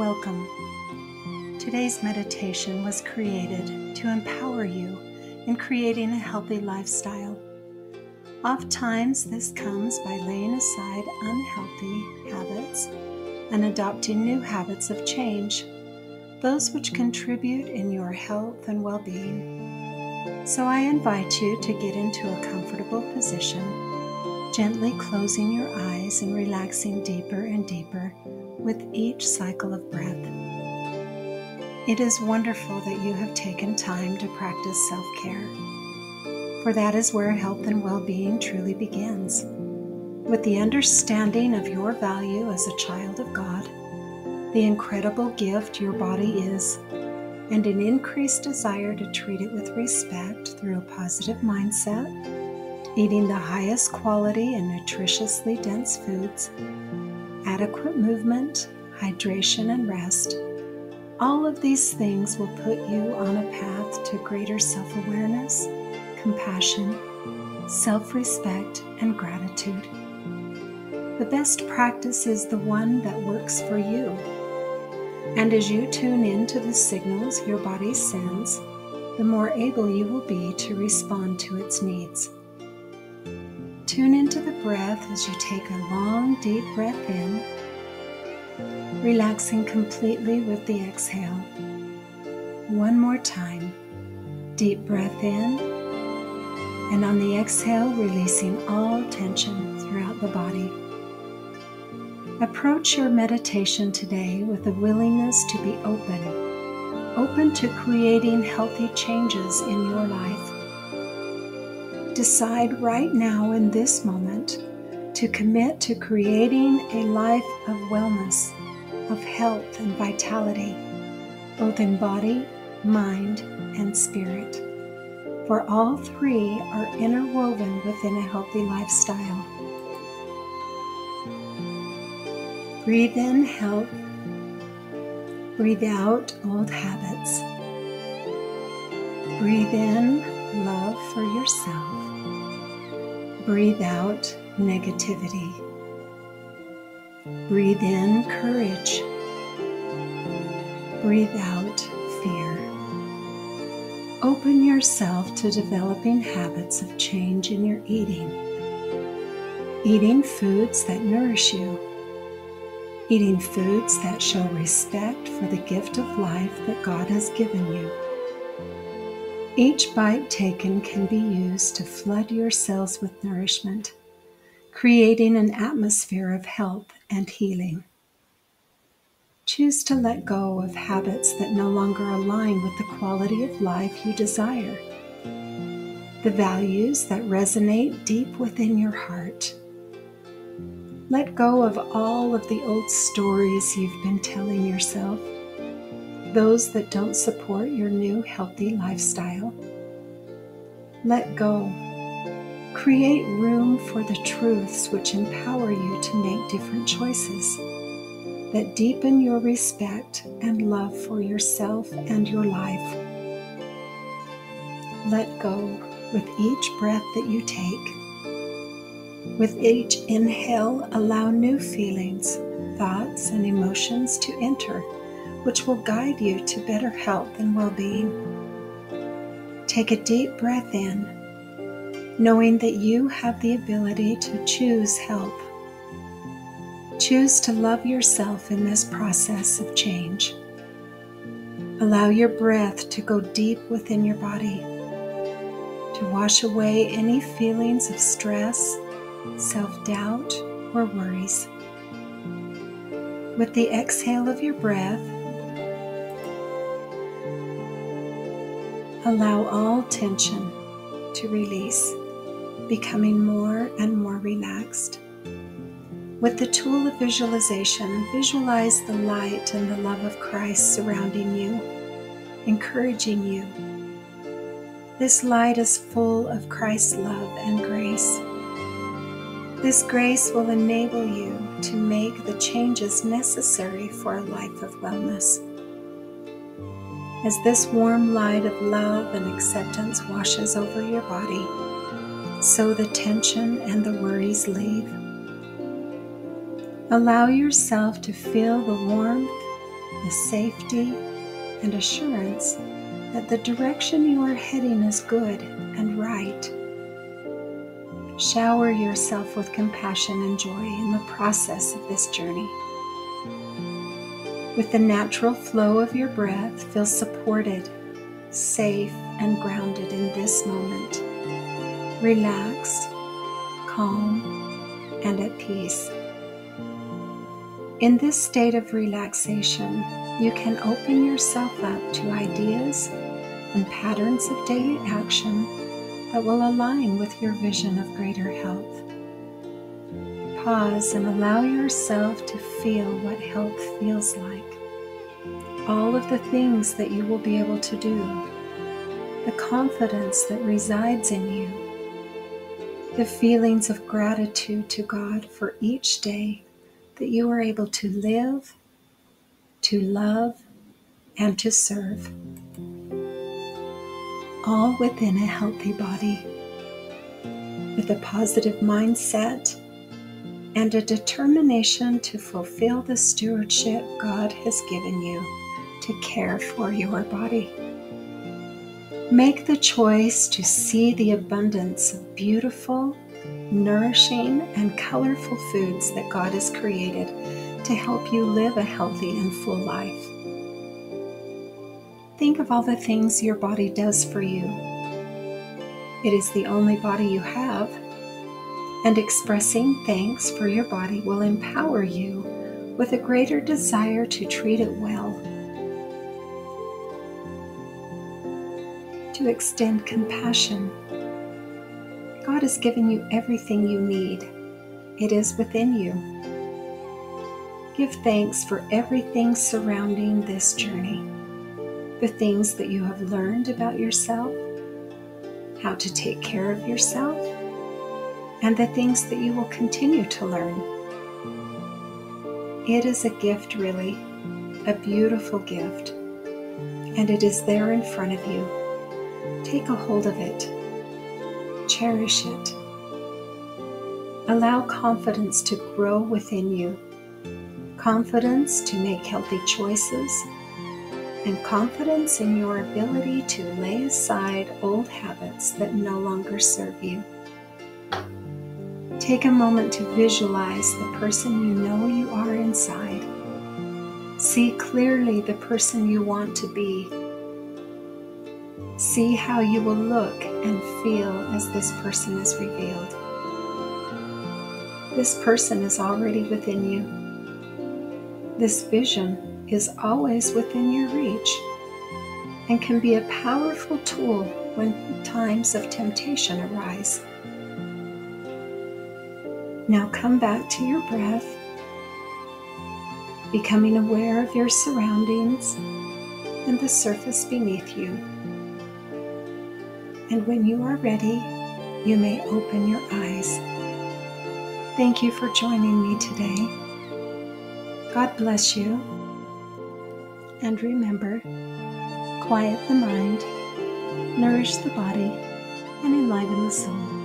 Welcome. Today's meditation was created to empower you in creating a healthy lifestyle. Oftentimes, this comes by laying aside unhealthy habits and adopting new habits of change, those which contribute in your health and well being. So, I invite you to get into a comfortable position, gently closing your eyes and relaxing deeper and deeper with each cycle of breath. It is wonderful that you have taken time to practice self care, for that is where health and well being truly begins. With the understanding of your value as a child of God, the incredible gift your body is, and an increased desire to treat it with respect through a positive mindset, eating the highest quality and nutritiously dense foods, adequate movement, hydration, and rest, all of these things will put you on a path to greater self awareness, compassion, self respect, and gratitude. The best practice is the one that works for you. And as you tune into the signals your body sends, the more able you will be to respond to its needs. Tune into the breath as you take a long, deep breath in, relaxing completely with the exhale. One more time. Deep breath in, and on the exhale, releasing all tension throughout the body. Approach your meditation today with a willingness to be open, open to creating healthy changes in your life decide right now in this moment to commit to creating a life of wellness, of health and vitality, both in body, mind, and spirit. For all three are interwoven within a healthy lifestyle. Breathe in health. Breathe out old habits. Breathe in love for yourself. Breathe out negativity. Breathe in courage. Breathe out fear. Open yourself to developing habits of change in your eating. Eating foods that nourish you. Eating foods that show respect for the gift of life that God has given you. Each bite taken can be used to flood your cells with nourishment, creating an atmosphere of health and healing. Choose to let go of habits that no longer align with the quality of life you desire, the values that resonate deep within your heart. Let go of all of the old stories you've been telling yourself those that don't support your new healthy lifestyle. Let go. Create room for the truths which empower you to make different choices that deepen your respect and love for yourself and your life. Let go with each breath that you take. With each inhale, allow new feelings, thoughts, and emotions to enter which will guide you to better health and well being. Take a deep breath in, knowing that you have the ability to choose health. Choose to love yourself in this process of change. Allow your breath to go deep within your body, to wash away any feelings of stress, self doubt, or worries. With the exhale of your breath, Allow all tension to release, becoming more and more relaxed. With the tool of visualization, visualize the light and the love of Christ surrounding you, encouraging you. This light is full of Christ's love and grace. This grace will enable you to make the changes necessary for a life of wellness. As this warm light of love and acceptance washes over your body, so the tension and the worries leave. Allow yourself to feel the warmth the safety and assurance that the direction you are heading is good and right. Shower yourself with compassion and joy in the process of this journey. With the natural flow of your breath, feel supported, safe, and grounded in this moment. Relaxed, calm, and at peace. In this state of relaxation, you can open yourself up to ideas and patterns of daily action that will align with your vision of greater health. Pause and allow yourself to feel what health feels like. All of the things that you will be able to do, the confidence that resides in you, the feelings of gratitude to God for each day that you are able to live, to love, and to serve. All within a healthy body, with a positive mindset and a determination to fulfill the stewardship God has given you to care for your body. Make the choice to see the abundance of beautiful, nourishing, and colorful foods that God has created to help you live a healthy and full life. Think of all the things your body does for you. It is the only body you have, and expressing thanks for your body will empower you with a greater desire to treat it well. To extend compassion. God has given you everything you need, it is within you. Give thanks for everything surrounding this journey. The things that you have learned about yourself, how to take care of yourself, and the things that you will continue to learn. It is a gift, really, a beautiful gift, and it is there in front of you. Take a hold of it. Cherish it. Allow confidence to grow within you. Confidence to make healthy choices. And confidence in your ability to lay aside old habits that no longer serve you. Take a moment to visualize the person you know you are inside. See clearly the person you want to be See how you will look and feel as this person is revealed. This person is already within you. This vision is always within your reach and can be a powerful tool when times of temptation arise. Now come back to your breath, becoming aware of your surroundings and the surface beneath you and when you are ready, you may open your eyes. Thank you for joining me today. God bless you. And remember, quiet the mind, nourish the body, and enliven the soul.